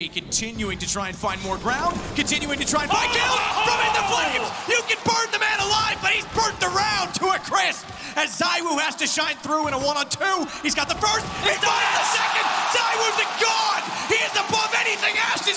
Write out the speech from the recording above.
Continuing to try and find more ground, continuing to try and find kills from in the flames. You can burn the man alive, but he's burnt the round to a crisp. As ZywOo has to shine through in a one-on-two, he's got the first, he finds the second. ZywOo's a god. He is above anything Ashton.